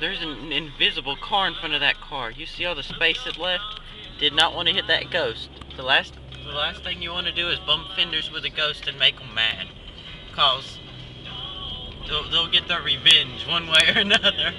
There's an invisible car in front of that car. You see all the space it left? Did not want to hit that ghost. The last, the last thing you want to do is bump fenders with a ghost and make them mad. Cause they'll, they'll get their revenge one way or another.